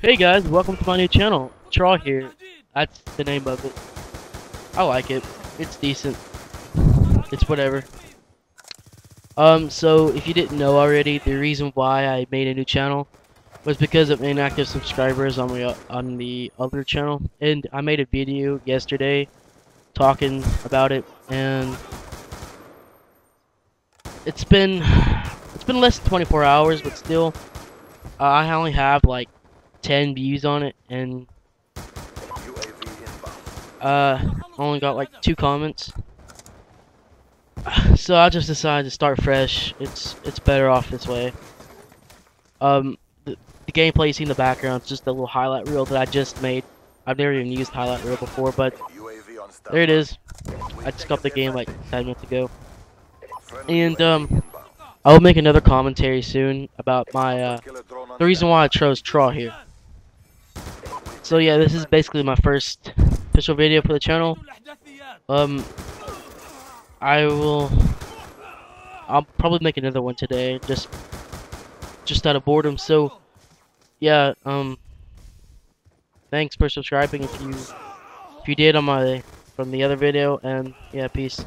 Hey guys, welcome to my new channel. Traw here. That's the name of it. I like it. It's decent. It's whatever. Um, so if you didn't know already, the reason why I made a new channel was because of inactive subscribers on the on the other channel, and I made a video yesterday talking about it, and it's been it's been less than 24 hours, but still, I only have like 10 views on it, and uh, only got like two comments. So I just decided to start fresh. It's it's better off this way. Um, the, the gameplay you see in the background is just a little highlight reel that I just made. I've never even used highlight reel before, but there it is. I just got the game like 10 minutes ago. And um, I will make another commentary soon about my uh, the reason why I chose Traw here. So yeah, this is basically my first official video for the channel. Um, I will. I'll probably make another one today, just just out of boredom. So yeah, um, thanks for subscribing if you if you did on my from the other video, and yeah, peace.